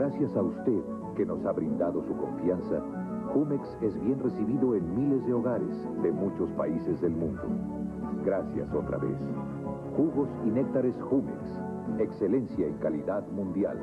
Gracias a usted, que nos ha brindado su confianza, Jumex es bien recibido en miles de hogares de muchos países del mundo. Gracias otra vez. Jugos y néctares Jumex. Excelencia y calidad mundial.